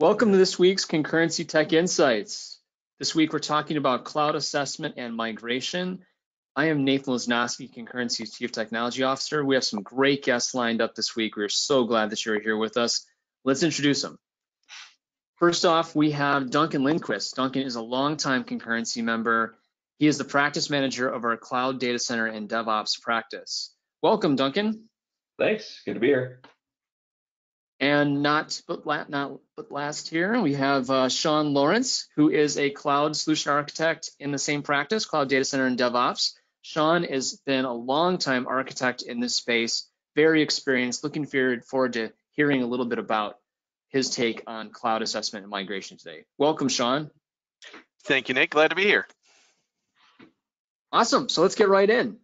Welcome to this week's Concurrency Tech Insights. This week we're talking about cloud assessment and migration. I am Nathan Lasnoski, Concurrency's Chief Technology Officer. We have some great guests lined up this week. We're so glad that you're here with us. Let's introduce them. First off, we have Duncan Lindquist. Duncan is a longtime Concurrency member. He is the practice manager of our cloud data center and DevOps practice. Welcome, Duncan. Thanks. Good to be here. And not but, not but last here, we have uh, Sean Lawrence, who is a cloud solution architect in the same practice, Cloud Data Center and DevOps. Sean has been a long-time architect in this space, very experienced, looking forward to hearing a little bit about his take on cloud assessment and migration today. Welcome, Sean. Thank you, Nick. Glad to be here. Awesome. So let's get right in.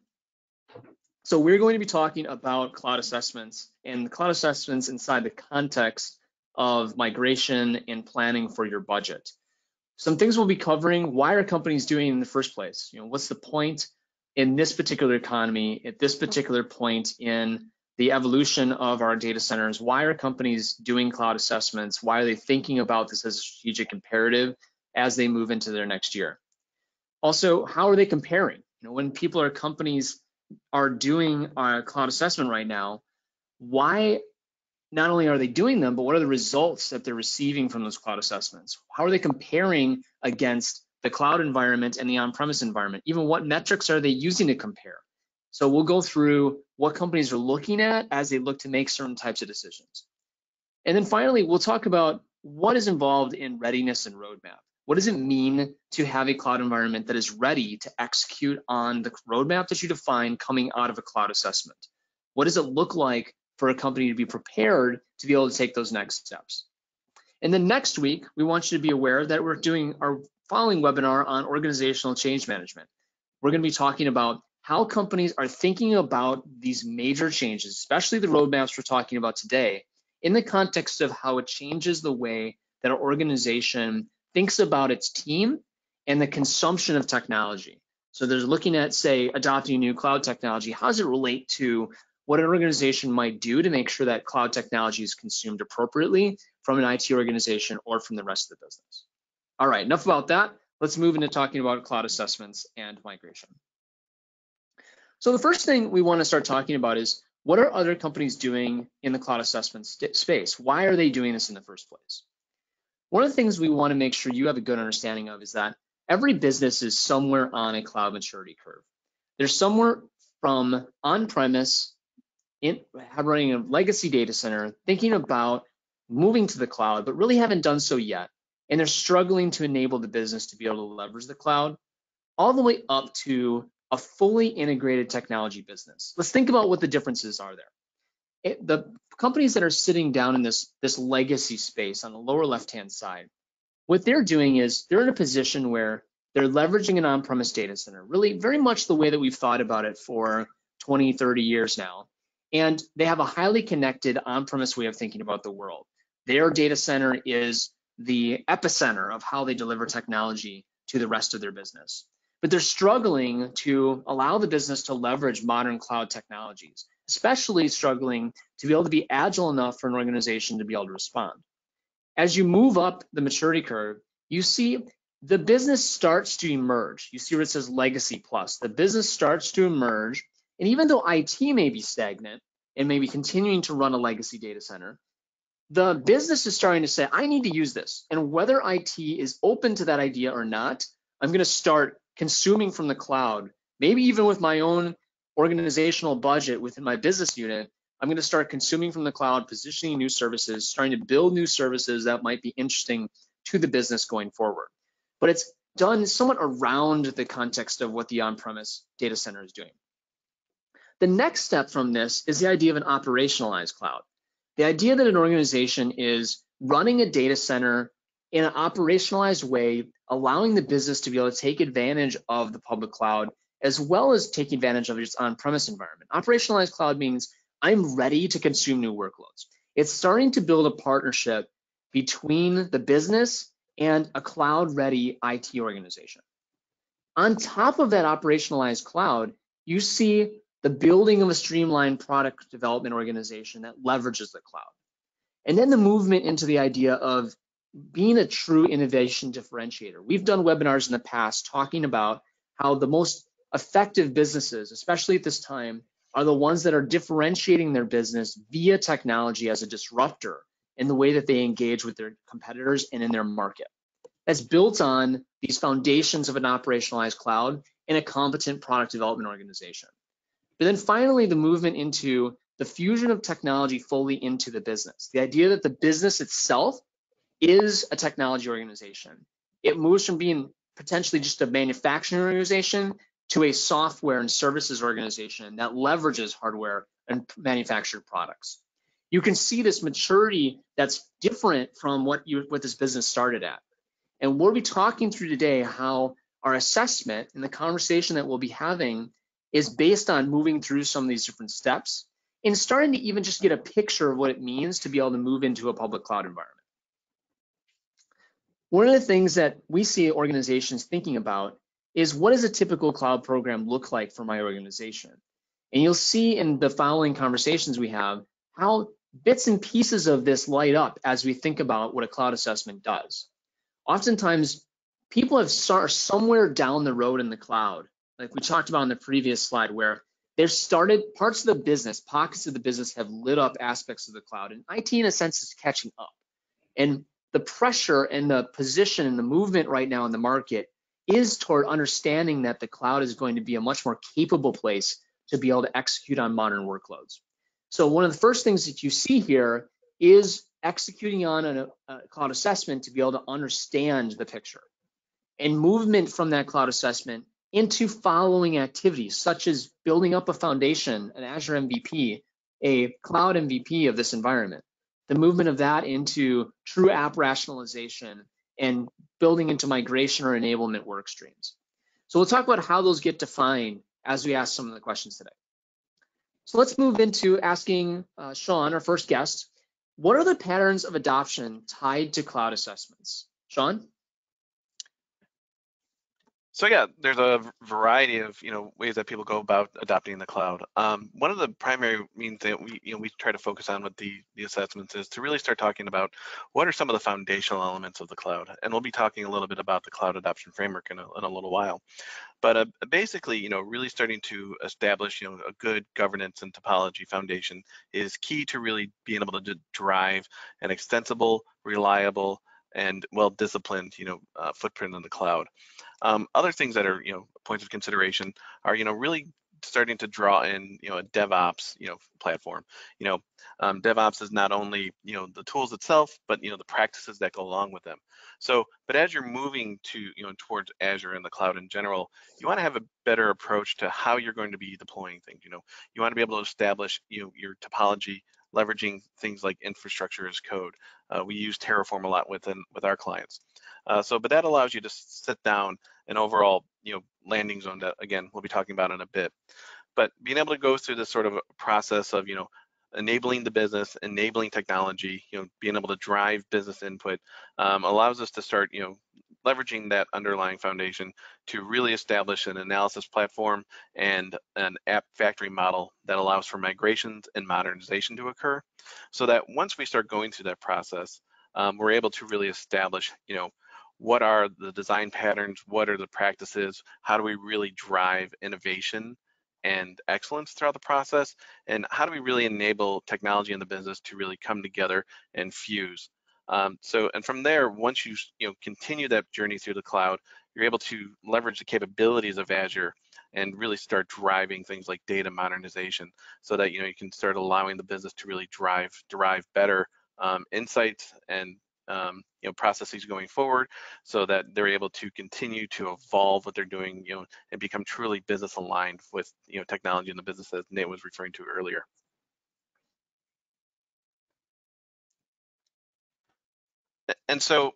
So we're going to be talking about cloud assessments and cloud assessments inside the context of migration and planning for your budget. Some things we'll be covering, why are companies doing in the first place? You know, what's the point in this particular economy, at this particular point in the evolution of our data centers? Why are companies doing cloud assessments? Why are they thinking about this as a strategic imperative as they move into their next year? Also, how are they comparing? You know, when people or companies are doing a cloud assessment right now, why not only are they doing them, but what are the results that they're receiving from those cloud assessments? How are they comparing against the cloud environment and the on-premise environment? Even what metrics are they using to compare? So we'll go through what companies are looking at as they look to make certain types of decisions. And then finally, we'll talk about what is involved in readiness and roadmap. What does it mean to have a cloud environment that is ready to execute on the roadmap that you define coming out of a cloud assessment? What does it look like for a company to be prepared to be able to take those next steps? And then next week, we want you to be aware that we're doing our following webinar on organizational change management. We're going to be talking about how companies are thinking about these major changes, especially the roadmaps we're talking about today, in the context of how it changes the way that our organization thinks about its team and the consumption of technology. So they're looking at, say, adopting new cloud technology. How does it relate to what an organization might do to make sure that cloud technology is consumed appropriately from an IT organization or from the rest of the business? All right, enough about that. Let's move into talking about cloud assessments and migration. So the first thing we want to start talking about is what are other companies doing in the cloud assessment space? Why are they doing this in the first place? One of the things we want to make sure you have a good understanding of is that every business is somewhere on a cloud maturity curve. They're somewhere from on-premise, in, running a legacy data center, thinking about moving to the cloud, but really haven't done so yet. And they're struggling to enable the business to be able to leverage the cloud, all the way up to a fully integrated technology business. Let's think about what the differences are there. It, the companies that are sitting down in this, this legacy space on the lower left-hand side, what they're doing is they're in a position where they're leveraging an on-premise data center, really very much the way that we've thought about it for 20, 30 years now. And they have a highly connected on-premise way of thinking about the world. Their data center is the epicenter of how they deliver technology to the rest of their business. But they're struggling to allow the business to leverage modern cloud technologies especially struggling to be able to be agile enough for an organization to be able to respond. As you move up the maturity curve, you see the business starts to emerge. You see where it says legacy plus. The business starts to emerge. And even though IT may be stagnant and maybe continuing to run a legacy data center, the business is starting to say, I need to use this. And whether IT is open to that idea or not, I'm going to start consuming from the cloud, maybe even with my own organizational budget within my business unit, I'm going to start consuming from the cloud, positioning new services, starting to build new services that might be interesting to the business going forward. But it's done somewhat around the context of what the on-premise data center is doing. The next step from this is the idea of an operationalized cloud. The idea that an organization is running a data center in an operationalized way, allowing the business to be able to take advantage of the public cloud as well as taking advantage of its on-premise environment. Operationalized cloud means I'm ready to consume new workloads. It's starting to build a partnership between the business and a cloud-ready IT organization. On top of that operationalized cloud, you see the building of a streamlined product development organization that leverages the cloud. And then the movement into the idea of being a true innovation differentiator. We've done webinars in the past talking about how the most effective businesses, especially at this time, are the ones that are differentiating their business via technology as a disruptor in the way that they engage with their competitors and in their market. That's built on these foundations of an operationalized cloud and a competent product development organization. But then finally, the movement into the fusion of technology fully into the business. The idea that the business itself is a technology organization. It moves from being potentially just a manufacturing organization to a software and services organization that leverages hardware and manufactured products. You can see this maturity that's different from what you what this business started at. And we'll be talking through today how our assessment and the conversation that we'll be having is based on moving through some of these different steps and starting to even just get a picture of what it means to be able to move into a public cloud environment. One of the things that we see organizations thinking about is what does a typical cloud program look like for my organization? And you'll see in the following conversations we have how bits and pieces of this light up as we think about what a cloud assessment does. Oftentimes, people have are somewhere down the road in the cloud, like we talked about in the previous slide, where they've started parts of the business, pockets of the business have lit up aspects of the cloud, and IT in a sense is catching up. And the pressure and the position and the movement right now in the market is toward understanding that the cloud is going to be a much more capable place to be able to execute on modern workloads. So one of the first things that you see here is executing on a, a cloud assessment to be able to understand the picture and movement from that cloud assessment into following activities such as building up a foundation, an Azure MVP, a cloud MVP of this environment. The movement of that into true app rationalization and building into migration or enablement work streams. So we'll talk about how those get defined as we ask some of the questions today. So let's move into asking uh, Sean, our first guest, what are the patterns of adoption tied to cloud assessments? Sean? So yeah, there's a variety of you know ways that people go about adopting the cloud. Um, one of the primary means that we you know we try to focus on with the the assessments is to really start talking about what are some of the foundational elements of the cloud, and we'll be talking a little bit about the cloud adoption framework in a, in a little while. But uh, basically, you know, really starting to establish you know a good governance and topology foundation is key to really being able to drive an extensible, reliable, and well-disciplined, you know, uh, footprint in the cloud. Um, other things that are, you know, points of consideration are, you know, really starting to draw in, you know, a DevOps, you know, platform. You know, um, DevOps is not only, you know, the tools itself, but you know, the practices that go along with them. So, but as you're moving to, you know, towards Azure and the cloud in general, you want to have a better approach to how you're going to be deploying things. You know, you want to be able to establish, you know, your topology leveraging things like infrastructure as code. Uh, we use Terraform a lot within with our clients. Uh, so, but that allows you to sit down an overall, you know, landing zone that again we'll be talking about in a bit. But being able to go through this sort of process of, you know, enabling the business, enabling technology, you know, being able to drive business input um, allows us to start, you know, leveraging that underlying foundation to really establish an analysis platform and an app factory model that allows for migrations and modernization to occur so that once we start going through that process, um, we're able to really establish, you know, what are the design patterns, what are the practices, how do we really drive innovation and excellence throughout the process, and how do we really enable technology in the business to really come together and fuse. Um, so, and from there, once you you know continue that journey through the cloud, you're able to leverage the capabilities of Azure and really start driving things like data modernization, so that you know you can start allowing the business to really drive derive better um, insights and um, you know processes going forward, so that they're able to continue to evolve what they're doing, you know, and become truly business aligned with you know technology and the business that Nate was referring to earlier. And so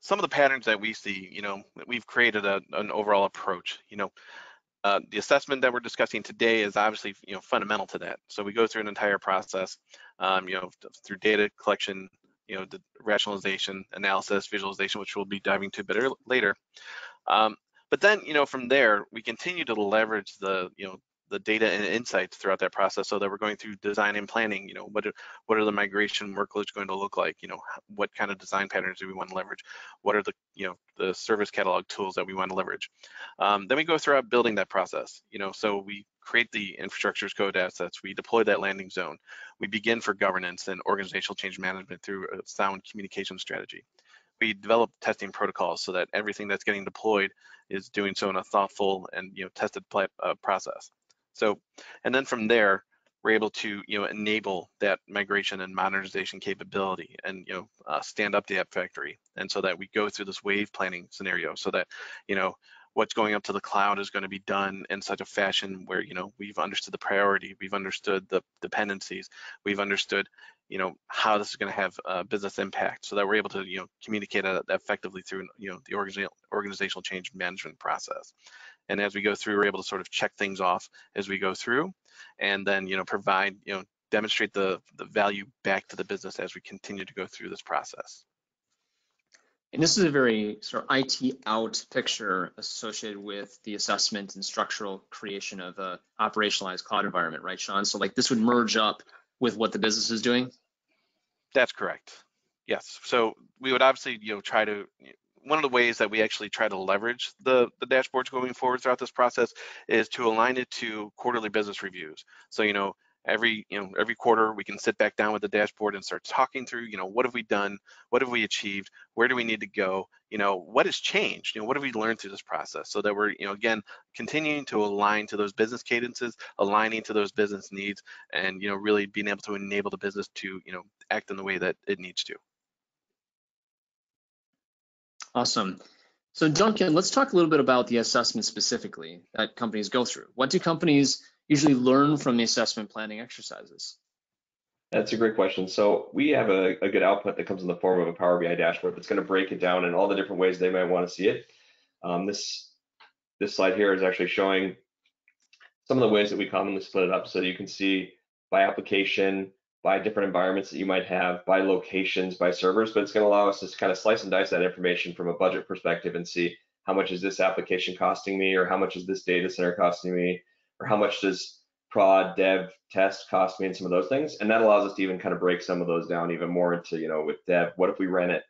some of the patterns that we see, you know, we've created a, an overall approach, you know, uh, the assessment that we're discussing today is obviously, you know, fundamental to that. So we go through an entire process, um, you know, through data collection, you know, the rationalization, analysis, visualization, which we'll be diving into a bit later. Um, but then, you know, from there, we continue to leverage the, you know, the data and insights throughout that process so that we're going through design and planning you know what are, what are the migration workloads going to look like? You know what kind of design patterns do we want to leverage? What are the you know the service catalog tools that we want to leverage? Um, then we go throughout building that process you know so we create the infrastructure as code assets we deploy that landing zone we begin for governance and organizational change management through a sound communication strategy. We develop testing protocols so that everything that's getting deployed is doing so in a thoughtful and you know tested uh, process. So, and then from there, we're able to you know enable that migration and modernization capability and you know uh, stand up the app factory. And so that we go through this wave planning scenario so that you know what's going up to the cloud is going to be done in such a fashion where you know we've understood the priority we've understood the dependencies we've understood you know how this is going to have a business impact so that we're able to you know communicate effectively through you know the organizational organizational change management process and as we go through we're able to sort of check things off as we go through and then you know provide you know demonstrate the the value back to the business as we continue to go through this process and this is a very sort of IT out picture associated with the assessment and structural creation of a operationalized cloud environment, right, Sean? So like this would merge up with what the business is doing? That's correct. Yes. So we would obviously, you know, try to one of the ways that we actually try to leverage the, the dashboards going forward throughout this process is to align it to quarterly business reviews. So, you know, every you know every quarter we can sit back down with the dashboard and start talking through you know what have we done? What have we achieved? Where do we need to go? You know what has changed? You know what have we learned through this process? So that we're you know again continuing to align to those business cadences aligning to those business needs and you know really being able to enable the business to you know act in the way that it needs to awesome so duncan let's talk a little bit about the assessment specifically that companies go through what do companies usually learn from the assessment planning exercises? That's a great question. So we have a, a good output that comes in the form of a Power BI dashboard that's going to break it down in all the different ways they might want to see it. Um, this this slide here is actually showing some of the ways that we commonly split it up so you can see by application, by different environments that you might have, by locations, by servers, but it's going to allow us to kind of slice and dice that information from a budget perspective and see how much is this application costing me or how much is this data center costing me or how much does prod, dev, test cost me and some of those things. And that allows us to even kind of break some of those down even more into, you know, with dev, what if we ran it,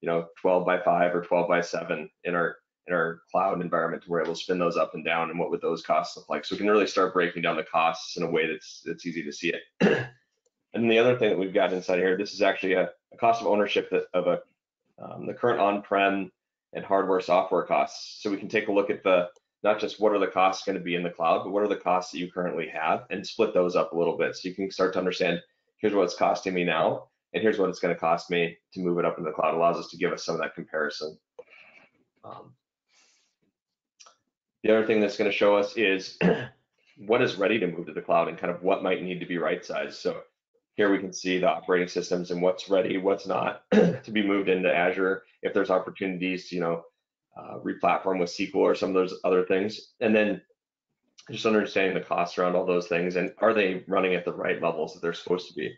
you know, 12 by 5 or 12 by 7 in our in our cloud environment to where it will spin those up and down and what would those costs look like. So we can really start breaking down the costs in a way that's that's easy to see it. and the other thing that we've got inside here, this is actually a, a cost of ownership that, of a um, the current on-prem and hardware software costs. So we can take a look at the not just what are the costs going to be in the cloud, but what are the costs that you currently have and split those up a little bit so you can start to understand here's what it's costing me now and here's what it's going to cost me to move it up into the cloud. It allows us to give us some of that comparison. Um, the other thing that's going to show us is what is ready to move to the cloud and kind of what might need to be right sized. So here we can see the operating systems and what's ready, what's not to be moved into Azure. If there's opportunities, you know, uh, replatform with SQL or some of those other things. And then just understanding the costs around all those things and are they running at the right levels that they're supposed to be?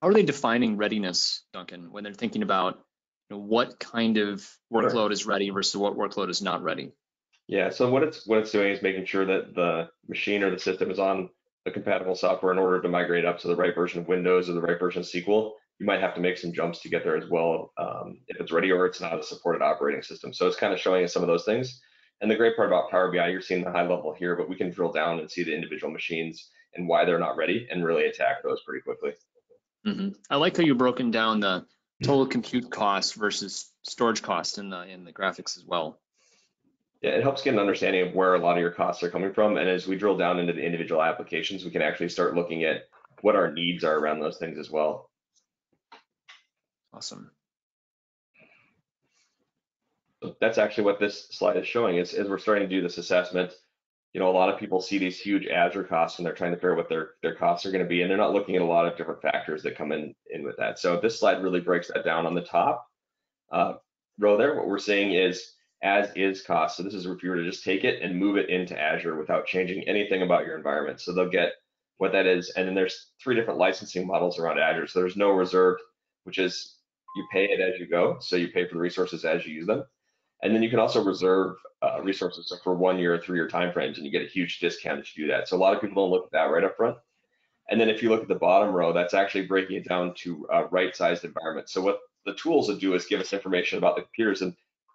How are they defining readiness, Duncan, when they're thinking about you know, what kind of workload sure. is ready versus what workload is not ready? Yeah, so what it's what it's doing is making sure that the machine or the system is on the compatible software in order to migrate up to the right version of Windows or the right version of SQL you might have to make some jumps to get there as well um, if it's ready or it's not a supported operating system. So it's kind of showing us some of those things. And the great part about Power BI, you're seeing the high level here, but we can drill down and see the individual machines and why they're not ready and really attack those pretty quickly. Mm-hmm. I like how you've broken down the total compute cost versus storage cost in the in the graphics as well. Yeah, it helps get an understanding of where a lot of your costs are coming from. And as we drill down into the individual applications, we can actually start looking at what our needs are around those things as well. Awesome. So that's actually what this slide is showing is as we're starting to do this assessment, you know, a lot of people see these huge Azure costs and they're trying to figure out what their, their costs are going to be, and they're not looking at a lot of different factors that come in, in with that. So this slide really breaks that down on the top uh, row there. What we're seeing is as is cost. So this is if you were to just take it and move it into Azure without changing anything about your environment. So they'll get what that is. And then there's three different licensing models around Azure. So there's no reserved, which is you pay it as you go. So you pay for the resources as you use them. And then you can also reserve uh, resources for one year or three year timeframes, and you get a huge discount if you do that. So a lot of people don't look at that right up front. And then if you look at the bottom row, that's actually breaking it down to right-sized environments. So what the tools will do is give us information about the computers. And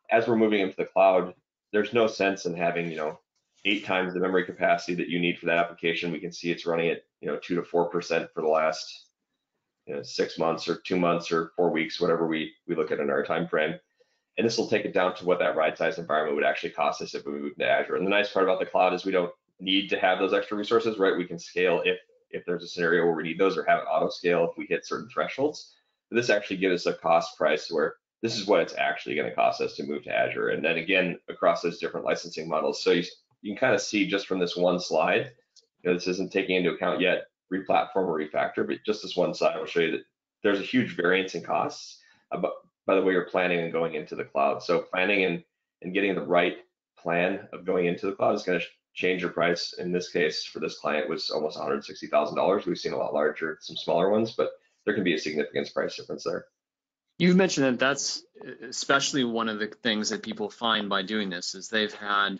as we're moving into the cloud, there's no sense in having, you know, eight times the memory capacity that you need for that application. We can see it's running at, you know, two to four percent for the last, you know, six months or two months or four weeks, whatever we we look at in our time frame. And this will take it down to what that right-sized environment would actually cost us if we moved to Azure. And the nice part about the cloud is we don't need to have those extra resources, right? We can scale if if there's a scenario where we need those or have it auto scale if we hit certain thresholds. But this actually gives us a cost price where this is what it's actually going to cost us to move to Azure. And then again, across those different licensing models. So you, you can kind of see just from this one slide, you know, this isn't taking into account yet replatform or refactor, but just this one slide will show you that there's a huge variance in costs about, by the way you're planning and going into the cloud. So planning and, and getting the right plan of going into the cloud is going to change your price. In this case, for this client was almost $160,000. We've seen a lot larger, some smaller ones, but there can be a significant price difference there. You've mentioned that that's especially one of the things that people find by doing this is they've had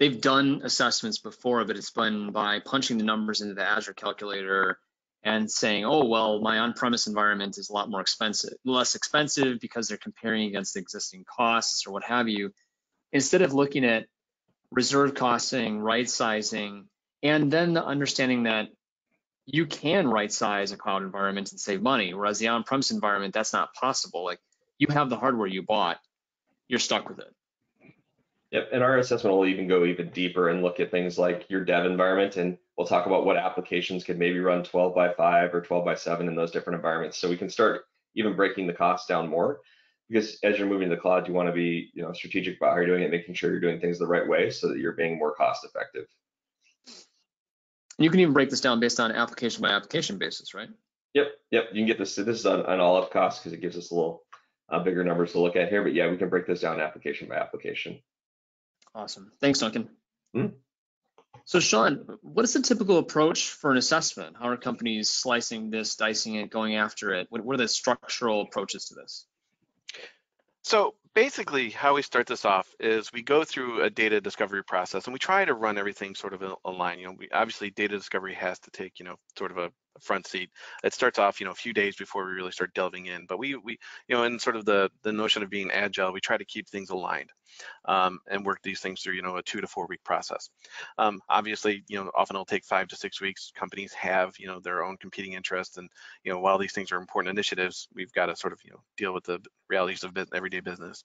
they've done assessments before, but it's been by punching the numbers into the Azure calculator and saying, oh well, my on-premise environment is a lot more expensive, less expensive because they're comparing against the existing costs or what have you. Instead of looking at reserve costing, right sizing, and then the understanding that you can right size a cloud environment and save money, whereas the on-premise environment, that's not possible. Like you have the hardware you bought, you're stuck with it. Yep, and our assessment will even go even deeper and look at things like your dev environment, and we'll talk about what applications could maybe run 12 by 5 or 12 by 7 in those different environments. So we can start even breaking the cost down more because as you're moving to the cloud, you want to be you know strategic about how you're doing it, making sure you're doing things the right way so that you're being more cost effective. You can even break this down based on application by application basis, right? Yep, yep. You can get this. This is on, on all of costs because it gives us a little uh, bigger numbers to look at here. But yeah, we can break this down application by application. Awesome. Thanks, Duncan. Hmm? So Sean, what is the typical approach for an assessment? How are companies slicing this, dicing it, going after it? What, what are the structural approaches to this? So basically how we start this off is we go through a data discovery process and we try to run everything sort of in line. You know, we obviously data discovery has to take, you know, sort of a, a, front seat. It starts off, you know, a few days before we really start delving in. But we, we, you know, in sort of the the notion of being agile, we try to keep things aligned um, and work these things through, you know, a two to four week process. Um, obviously, you know, often it'll take five to six weeks. Companies have, you know, their own competing interests, and you know, while these things are important initiatives, we've got to sort of, you know, deal with the realities of everyday business.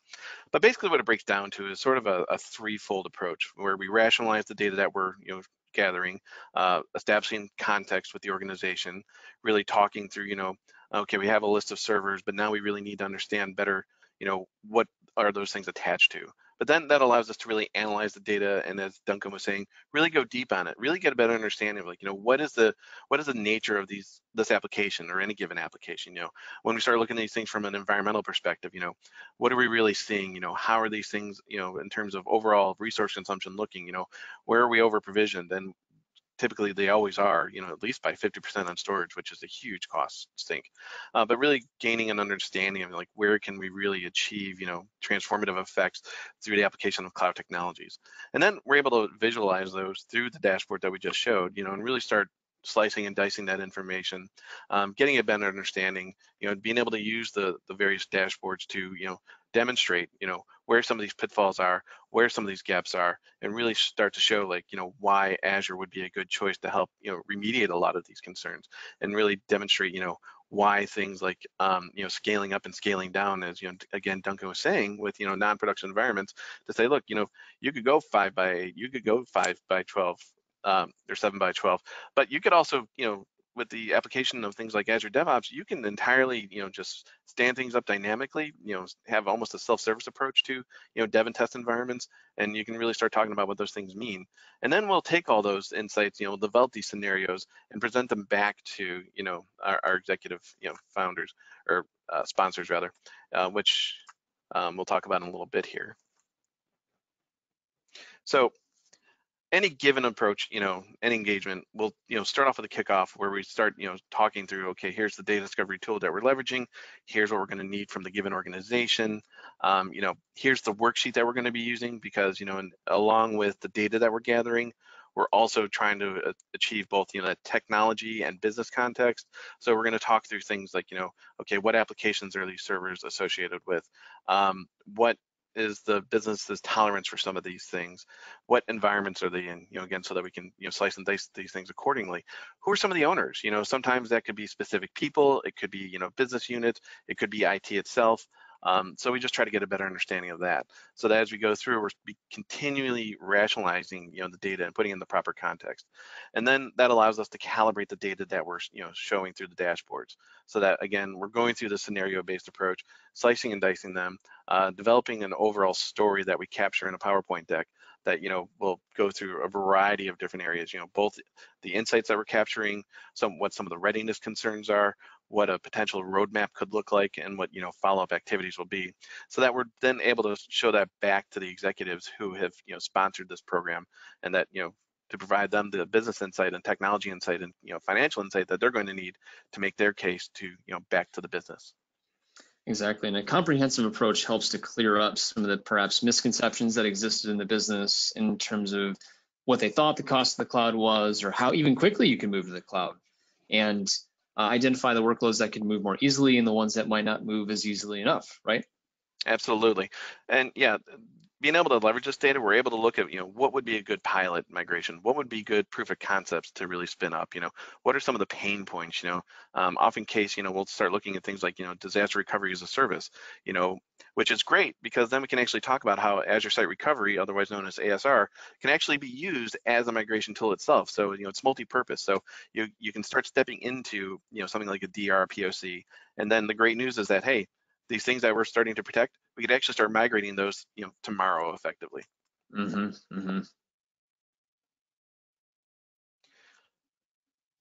But basically, what it breaks down to is sort of a, a threefold approach where we rationalize the data that we're, you know, gathering, uh, establishing context with the organization, really talking through, you know, okay, we have a list of servers, but now we really need to understand better, you know, what are those things attached to? But then that allows us to really analyze the data, and as Duncan was saying, really go deep on it, really get a better understanding of like, you know, what is the what is the nature of these this application or any given application? You know, when we start looking at these things from an environmental perspective, you know, what are we really seeing? You know, how are these things, you know, in terms of overall resource consumption looking? You know, where are we over provisioned? And typically they always are, you know, at least by 50% on storage, which is a huge cost sink. Uh, but really gaining an understanding of like where can we really achieve, you know, transformative effects through the application of cloud technologies. And then we're able to visualize those through the dashboard that we just showed, you know, and really start slicing and dicing that information, um, getting a better understanding, you know, being able to use the the various dashboards to, you know, demonstrate, you know, where some of these pitfalls are, where some of these gaps are, and really start to show like, you know, why Azure would be a good choice to help, you know, remediate a lot of these concerns and really demonstrate, you know, why things like, um, you know, scaling up and scaling down, as, you know, again, Duncan was saying with, you know, non-production environments to say, look, you know, you could go five by eight, you could go five by 12, um, or seven by 12, but you could also, you know, with the application of things like Azure DevOps, you can entirely, you know, just stand things up dynamically, you know, have almost a self-service approach to, you know, dev and test environments, and you can really start talking about what those things mean. And then we'll take all those insights, you know, develop these scenarios and present them back to, you know, our, our executive, you know, founders or uh, sponsors rather, uh, which um, we'll talk about in a little bit here. So any given approach, you know, any engagement, we'll, you know, start off with a kickoff where we start, you know, talking through, okay, here's the data discovery tool that we're leveraging. Here's what we're going to need from the given organization. Um, you know, here's the worksheet that we're going to be using because, you know, and along with the data that we're gathering, we're also trying to uh, achieve both, you know, technology and business context. So we're going to talk through things like, you know, okay, what applications are these servers associated with? Um, what is the business's tolerance for some of these things? What environments are they in? You know, again, so that we can you know slice and dice these things accordingly. Who are some of the owners? You know, sometimes that could be specific people. It could be you know business units. It could be IT itself. Um, so we just try to get a better understanding of that. So that as we go through, we're continually rationalizing, you know, the data and putting in the proper context. And then that allows us to calibrate the data that we're, you know, showing through the dashboards. So that again, we're going through the scenario-based approach, slicing and dicing them, uh, developing an overall story that we capture in a PowerPoint deck that you know will go through a variety of different areas you know both the insights that we're capturing some what some of the readiness concerns are what a potential roadmap could look like and what you know follow-up activities will be. So that we're then able to show that back to the executives who have you know sponsored this program and that you know to provide them the business insight and technology insight and you know financial insight that they're going to need to make their case to you know back to the business. Exactly. And a comprehensive approach helps to clear up some of the perhaps misconceptions that existed in the business in terms of what they thought the cost of the cloud was or how even quickly you can move to the cloud. And uh, identify the workloads that can move more easily and the ones that might not move as easily enough, right? Absolutely. And yeah, being able to leverage this data, we're able to look at, you know, what would be a good pilot migration? What would be good proof of concepts to really spin up? You know, what are some of the pain points? You know, um, often case, you know, we'll start looking at things like, you know, disaster recovery as a service, you know, which is great because then we can actually talk about how Azure Site Recovery, otherwise known as ASR, can actually be used as a migration tool itself. So, you know, it's multi-purpose. So you, you can start stepping into, you know, something like a DR POC. And then the great news is that, hey, these things that we're starting to protect, we could actually start migrating those, you know, tomorrow effectively. Mm-hmm, mm-hmm.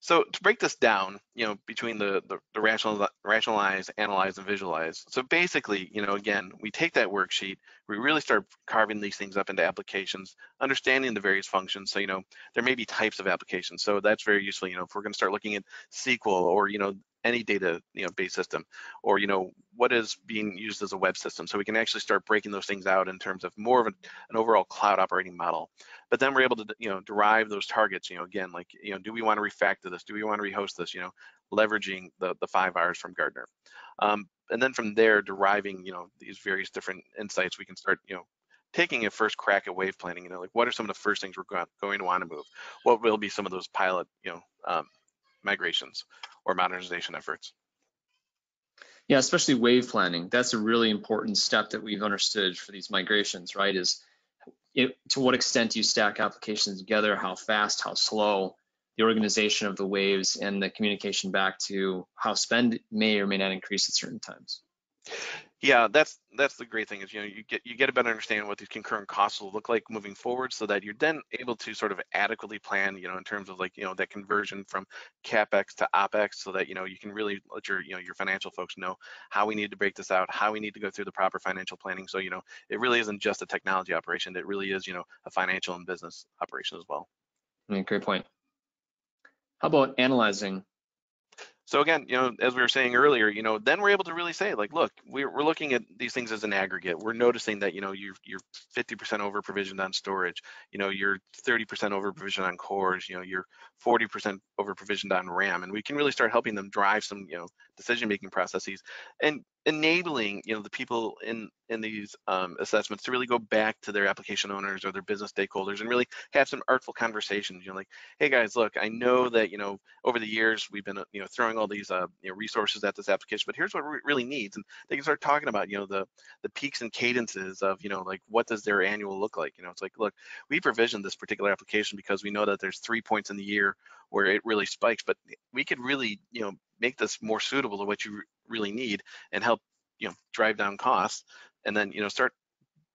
So to break this down, you know, between the, the, the rational, rationalize, analyze, and visualize. So basically, you know, again, we take that worksheet, we really start carving these things up into applications, understanding the various functions. So, you know, there may be types of applications. So that's very useful, you know, if we're gonna start looking at SQL or, you know, any data you know based system or you know what is being used as a web system. So we can actually start breaking those things out in terms of more of an, an overall cloud operating model. But then we're able to you know derive those targets you know again like you know do we want to refactor this? Do we want to rehost this? You know leveraging the the five R's from Gartner. Um, and then from there deriving you know these various different insights we can start you know taking a first crack at wave planning you know like what are some of the first things we're going to want to move? What will be some of those pilot you know um, migrations or modernization efforts. Yeah, especially wave planning. That's a really important step that we've understood for these migrations, right? Is it, to what extent do you stack applications together, how fast, how slow, the organization of the waves and the communication back to how spend may or may not increase at certain times. Yeah, that's that's the great thing is you know you get you get a better understanding what these concurrent costs will look like moving forward, so that you're then able to sort of adequately plan, you know, in terms of like you know that conversion from capex to opex, so that you know you can really let your you know your financial folks know how we need to break this out, how we need to go through the proper financial planning. So you know it really isn't just a technology operation; it really is you know a financial and business operation as well. I great point. How about analyzing so again, you know, as we were saying earlier, you know, then we're able to really say, like, look, we're, we're looking at these things as an aggregate. We're noticing that, you know, you're you're 50% over provisioned on storage, you know, you're 30% over provisioned on cores, you know, you're 40% over provisioned on RAM, and we can really start helping them drive some, you know, decision-making processes and enabling, you know, the people in in these um, assessments to really go back to their application owners or their business stakeholders and really have some artful conversations. You know, like, hey guys, look, I know that you know over the years we've been you know throwing all these uh, you know, resources at this application, but here's what it really needs, and they can start talking about you know the the peaks and cadences of you know like what does their annual look like. You know, it's like, look, we provisioned this particular application because we know that there's three points in the year where it really spikes, but we could really you know make this more suitable to what you really need and help you know drive down costs and then you know start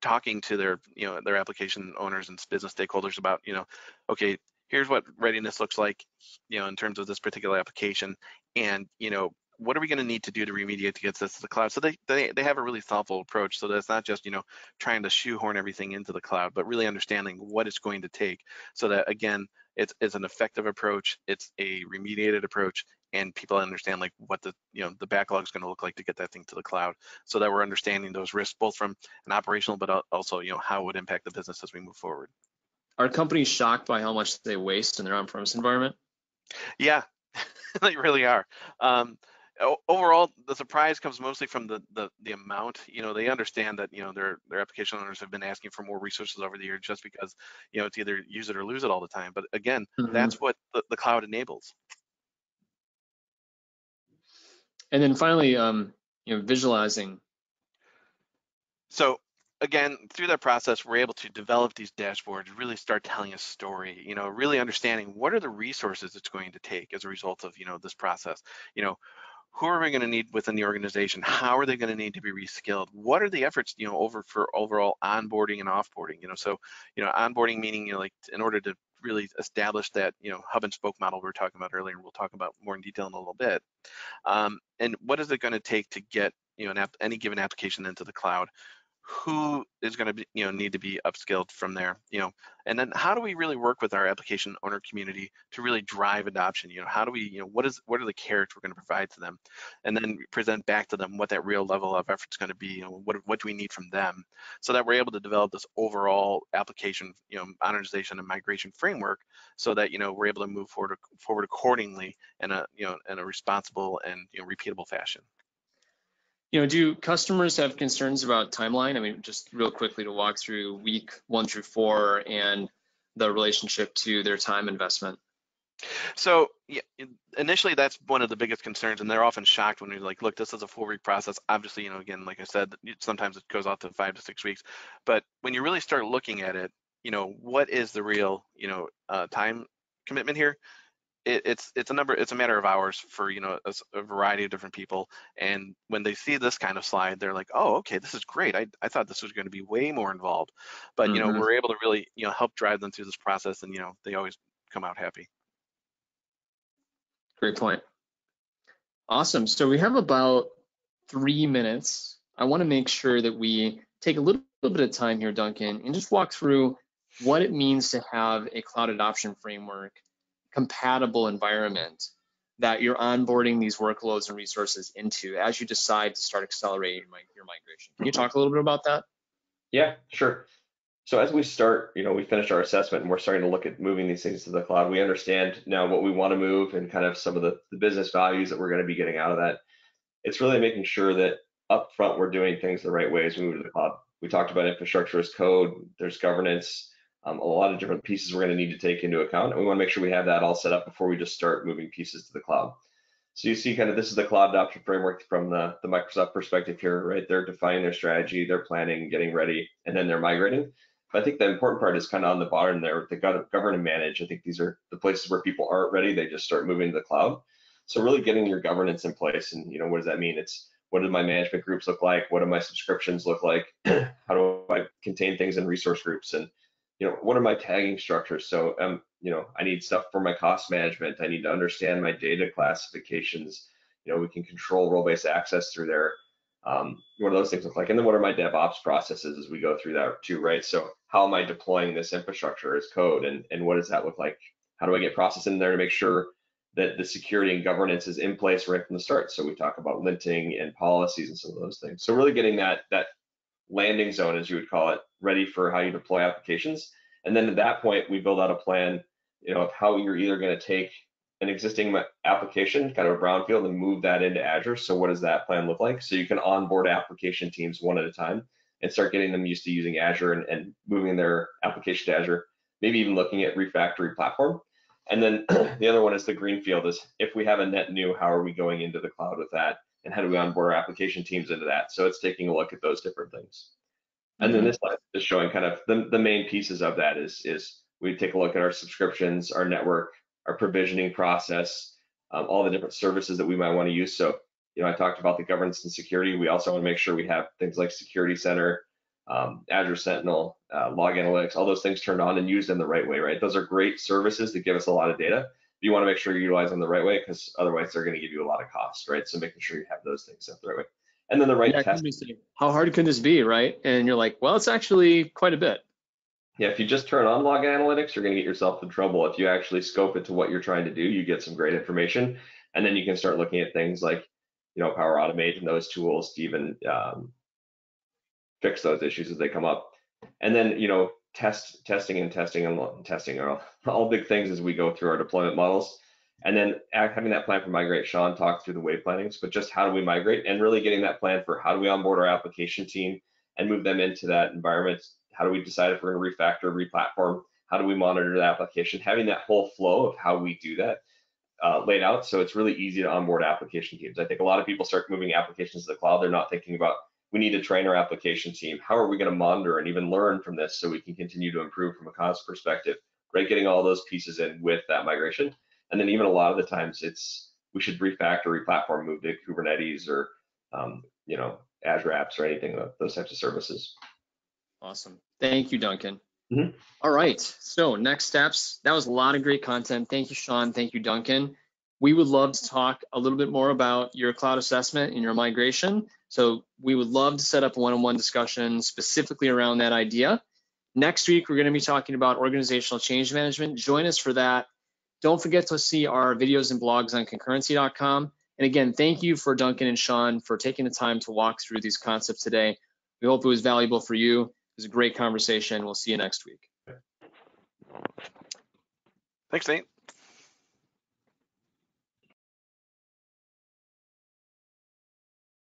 talking to their you know their application owners and business stakeholders about you know okay here's what readiness looks like you know in terms of this particular application and you know what are we going to need to do to remediate to get this to the cloud? So they, they they have a really thoughtful approach. So that's not just you know trying to shoehorn everything into the cloud, but really understanding what it's going to take. So that again, it's it's an effective approach. It's a remediated approach, and people understand like what the you know the backlog is going to look like to get that thing to the cloud. So that we're understanding those risks both from an operational, but also you know how it would impact the business as we move forward. Are companies shocked by how much they waste in their on-premise environment? Yeah, they really are. Um, overall, the surprise comes mostly from the, the the amount. You know, they understand that you know their their application owners have been asking for more resources over the year just because you know it's either use it or lose it all the time. But again, mm-hmm. that's what the, the cloud enables. And then finally, um, you know, visualizing. So again, through that process, we're able to develop these dashboards, really start telling a story, you know, really understanding what are the resources it's going to take as a result of, you know, this process. You know, who are we going to need within the organization? How are they going to need to be reskilled? What are the efforts, you know, over for overall onboarding and offboarding? You know, so you know, onboarding meaning, you know, like in order to really establish that, you know, hub and spoke model we were talking about earlier, and we'll talk about more in detail in a little bit. Um, and what is it going to take to get, you know, an any given application into the cloud? Who is going to be you know need to be upskilled from there you know? And then how do we really work with our application owner community to really drive adoption? You know how do we you know what is what are the carrots we're going to provide to them? And then present back to them what that real level of effort is going to be you know what what do we need from them? So that we're able to develop this overall application you know modernization and migration framework so that you know we're able to move forward forward accordingly in a you know in a responsible and you know repeatable fashion you know, do customers have concerns about timeline? I mean, just real quickly to walk through week one through four and the relationship to their time investment. So yeah, initially that's one of the biggest concerns, and they're often shocked when we like, look, this is a four week process. Obviously, you know, again, like I said, sometimes it goes out to five to six weeks. But when you really start looking at it, you know, what is the real, you know, uh, time commitment here? It, it's it's a number it's a matter of hours for you know a, a, variety of different people and when they see this kind of slide they're like oh okay this is great. I, I thought this was going to be way more involved. But mm-hmm. you know mm-hmm. we're able to really you know help drive them through this process and you know they always come out happy. Great point. Awesome. So we have about three minutes. I want to make sure that we take a little, little bit of time here duncan and just walk through what it means to have a cloud adoption framework compatible environment that you're onboarding these workloads and resources into as you decide to start accelerating your migration. Can you mm-hmm. talk a little bit about that? Yeah, sure. So as we start, you know, we finished our assessment and we're starting to look at moving these things to the cloud. We understand now what we want to move and kind of some of the, the business values that we're going to be getting out of that. It's really making sure that upfront we're doing things the right way as we move to the cloud. We talked about infrastructure as code, there's governance, um, a lot of different pieces we're going to need to take into account. And we want to make sure we have that all set up before we just start moving pieces to the cloud. So you see kind of this is the cloud adoption framework from the, the Microsoft perspective here, right? They're defining their strategy, they're planning, getting ready, and then they're migrating. But I think the important part is kind of on the bottom there, the govern and manage. I think these are the places where people aren't ready, they just start moving to the cloud. So really getting your governance in place and you know what does that mean? It's what do my management groups look like? What do my subscriptions look like? How do I contain things in resource groups? And you know, what are my tagging structures? So, um, you know, I need stuff for my cost management. I need to understand my data classifications. You know, we can control role-based access through there. Um, what do those things look like? And then what are my DevOps processes as we go through that too, right? So how am I deploying this infrastructure as code and, and what does that look like? How do I get process in there to make sure that the security and governance is in place right from the start? So we talk about linting and policies and some of those things. So really getting that, that landing zone, as you would call it, ready for how you deploy applications. And then at that point, we build out a plan, you know, of how you're either going to take an existing application, kind of a brownfield, and move that into Azure. So what does that plan look like? So you can onboard application teams one at a time and start getting them used to using Azure and, and moving their application to Azure. Maybe even looking at refactory platform. And then the other one is the greenfield is if we have a net new, how are we going into the cloud with that? And how do we onboard our application teams into that? So it's taking a look at those different things. And then this slide is showing kind of the, the main pieces of that is, is we take a look at our subscriptions, our network, our provisioning process, um, all the different services that we might want to use. So, you know, I talked about the governance and security. We also want to make sure we have things like Security Center, um, Azure Sentinel, uh, Log Analytics, all those things turned on and used in the right way, right? Those are great services that give us a lot of data you want to make sure you utilize them the right way because otherwise they're going to give you a lot of cost, right? So making sure you have those things set the right way. And then the right Yeah, test. How hard could this be, right? And you're like, well, it's actually quite a bit. Yeah, if you just turn on log analytics, you're going to get yourself in trouble. If you actually scope it to what you're trying to do, you get some great information. And then you can start looking at things like, you know, Power Automate and those tools to even um, fix those issues as they come up. And then, you know, test, testing and testing and testing are all, all big things as we go through our deployment models. And then having that plan for migrate, Sean talked through the wave plannings, but just how do we migrate and really getting that plan for how do we onboard our application team and move them into that environment how do we decide if we're going to refactor, replatform? How do we monitor the application? Having that whole flow of how we do that uh, laid out, so it's really easy to onboard application teams. I think a lot of people start moving applications to the cloud. They're not thinking about we need to train our application team. How are we going to monitor and even learn from this so we can continue to improve from a cost perspective? Right, getting all those pieces in with that migration, and then even a lot of the times it's we should refactor, replatform, move to Kubernetes or um, you know Azure apps or anything those types of services. Awesome. Thank you, Duncan. Mhm. All right. So next steps. That was a lot of great content. Thank you, Sean. Thank you, Duncan. We would love to talk a little bit more about your cloud assessment and your migration. So we would love to set up a one-on-one discussion specifically around that idea. Next week, we're going to be talking about organizational change management. Join us for that. Don't forget to see our videos and blogs on concurrency.com. And again, thank you for Duncan and Sean for taking the time to walk through these concepts today. We hope it was valuable for you. It was a great conversation. We'll see you next week. Thanks, Nate.